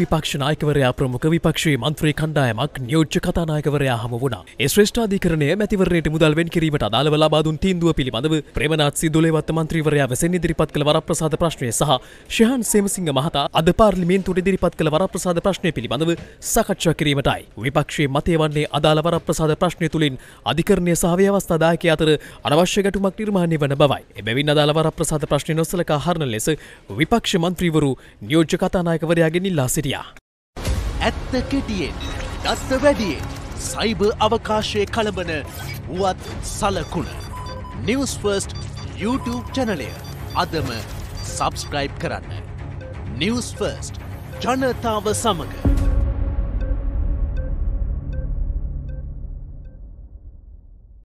විපක්ෂ නායකවරයා ප්‍රමුඛ විපක්ෂයේ මන්ත්‍රී කණ්ඩායමක් නියෝජ්‍ය කතානායකවරයා හම වුණා. ඒ ශ්‍රේෂ්ඨාධිකරණය මැතිවරණයට මුදල් වෙන් කිරීමට අදාළව ලබා දුන් තීන්දුව පිළිබඳව ප්‍රේමනාත් සිදුලේවත්ත මන්ත්‍රීවරයා වෙසෙන් ඉදිරිපත් කළ වරප්‍රසාද ප්‍රශ්නය සහ ශිහාන් සේමසිංහ මහතා අද පාර්ලිමේන්තුවට ඉදිරිපත් කළ වරප්‍රසාද ප්‍රශ්නය පිළිබඳව සාකච්ඡා කිරීමටයි. විපක්ෂයේ මතය වන්නේ අදාළ වරප්‍රසාද ප්‍රශ්නය තුළින් අධිකරණය සහ ව්‍යවස්ථාදායක අතර අනවශ්‍ය ගැටුමක් නිර්මාණය වන බවයි. එබැවින් අදාළ වරප්‍රසාද ප්‍රශ්නය නොසලකා හරන ලෙස විපක්ෂ මන්ත්‍රීවරු නියෝජ්‍ය කතානායකවරයාගෙන් ඉල්ලා සිටියා. ඇත්ත කෙටියෙන් දත්ත වැඩියෙන් සයිබ අවකාශය කළඹන වුවත් සලකුණ නිවස් ෆර්ස්ට් YouTube චැනලය අදම සබස්ක්‍රයිබ් කරන්න. නිවස් ෆර්ස්ට් ජනතාව සමඟ